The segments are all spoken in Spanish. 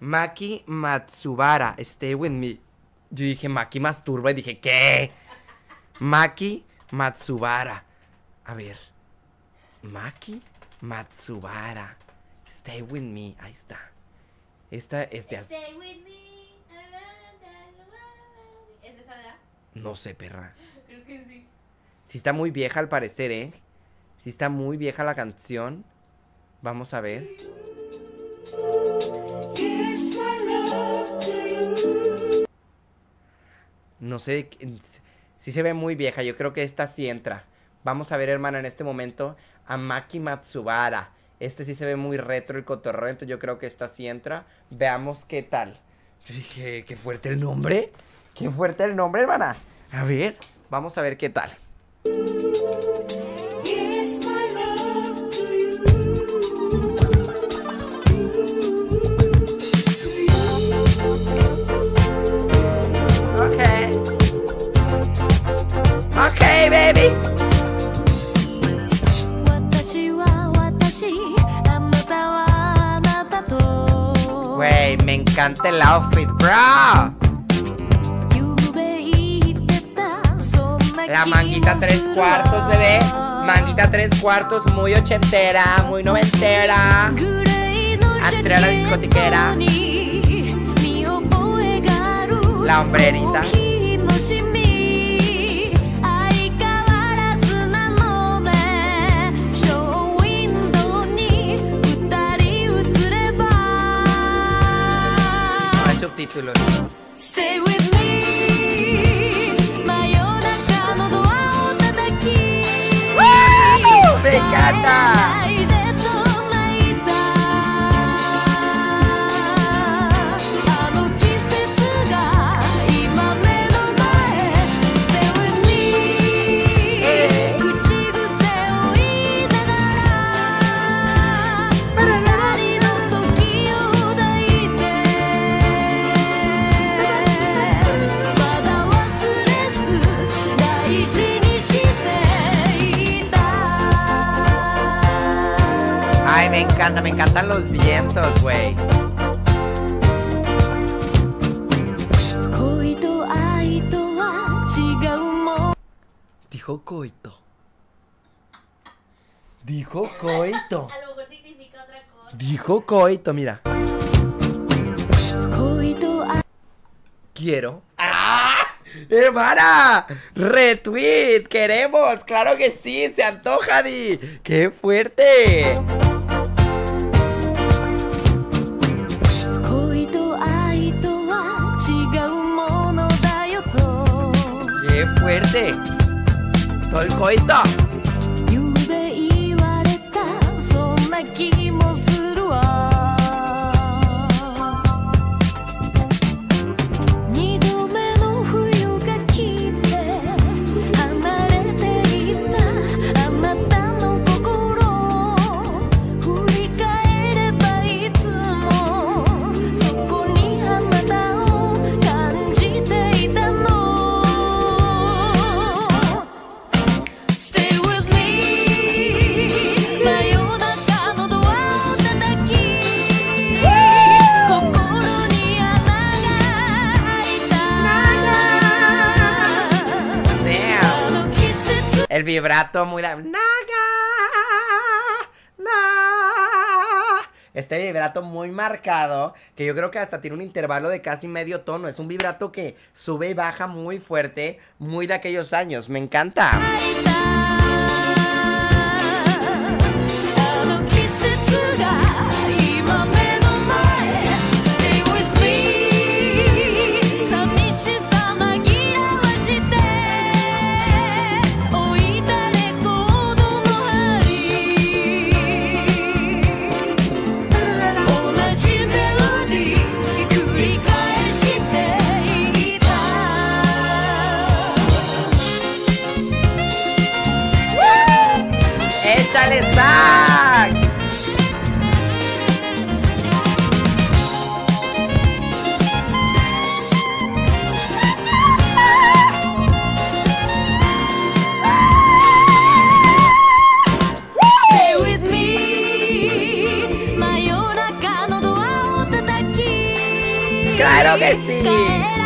Maki Matsubara, Stay With Me. Yo dije Maki Masturba y dije, ¿qué? Maki Matsubara. A ver. Maki Matsubara. Stay With Me. Ahí está. Esta es de... Stay with me. ¿Es de esa edad? No sé, perra. Creo que sí. Sí está muy vieja al parecer, ¿eh? Sí está muy vieja la canción. Vamos a ver. No sé, si se ve muy vieja, yo creo que esta sí entra. Vamos a ver, hermana, en este momento a Maki Matsubara. Este sí se ve muy retro el cotorreo, entonces yo creo que esta sí entra. Veamos qué tal. Dije, qué fuerte el nombre. Qué fuerte el nombre, hermana. A ver, vamos a ver qué tal. Güey, me encanta el outfit, bro. La manguita tres cuartos, bebé. Manguita tres cuartos, muy ochentera, muy noventera. Entré a la discotequera. La hombrerita. Me me encantan los vientos, güey. Dijo coito. Dijo coito. A lo mejor significa otra cosa. Dijo coito, mira. Coito. Quiero. ¡Ah! ¡Hermana! ¡Retweet! ¡Queremos! ¡Claro que sí! ¡Se antoja, Di! ¡Qué fuerte! ¡Qué fuerte! ¡Todo el coito! El vibrato muy... Naga, na. Este vibrato muy marcado, que yo creo que hasta tiene un intervalo de casi medio tono. Es un vibrato que sube y baja muy fuerte, muy de aquellos años. Me encanta. ¡Claro que sí!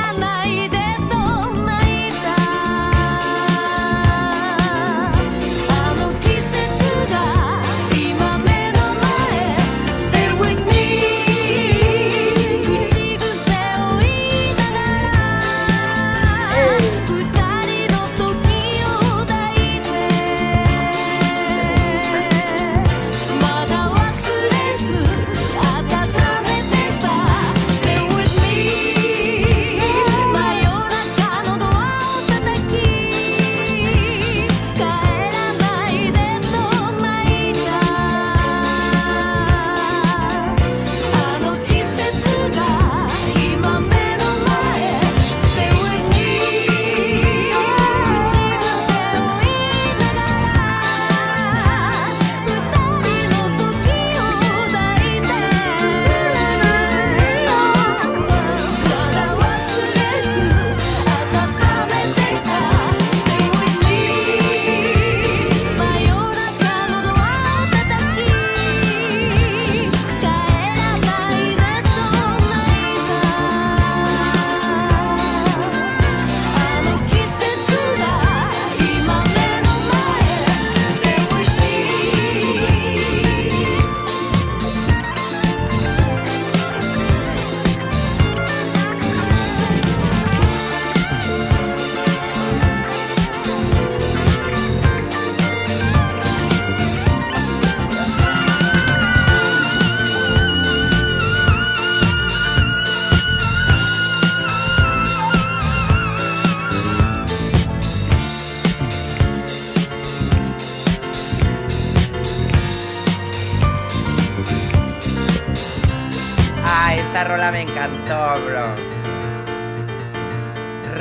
Rola me encantó, bro.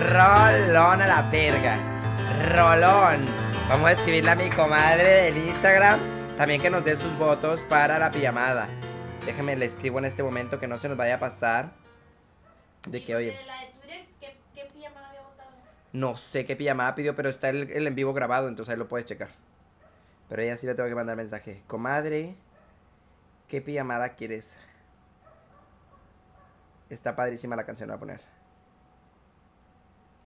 Rolón a la verga. Rolón. Vamos a escribirle a mi comadre del Instagram. También que nos dé sus votos para la pijamada. Déjenme le escribo en este momento que no se nos vaya a pasar. De que, oye, De la de Twitter, ¿qué, qué pijamada había votado? no sé qué pijamada pidió, pero está el, el en vivo grabado, entonces ahí lo puedes checar. Pero ella sí le tengo que mandar mensaje. Comadre, ¿qué pijamada quieres? Está padrísima la canción, a poner.